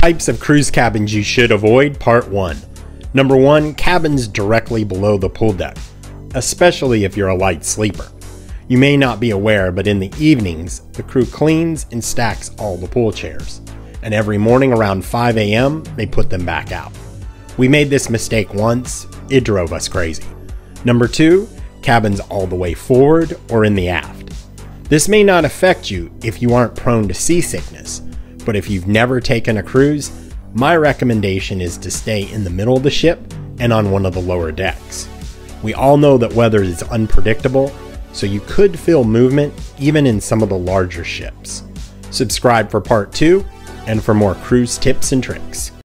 Types of cruise cabins you should avoid, Part 1. Number 1 Cabins directly below the pool deck, especially if you're a light sleeper. You may not be aware, but in the evenings, the crew cleans and stacks all the pool chairs, and every morning around 5 a.m., they put them back out. We made this mistake once, it drove us crazy. Number 2 Cabins all the way forward or in the aft. This may not affect you if you aren't prone to seasickness but if you've never taken a cruise, my recommendation is to stay in the middle of the ship and on one of the lower decks. We all know that weather is unpredictable, so you could feel movement even in some of the larger ships. Subscribe for part 2 and for more cruise tips and tricks.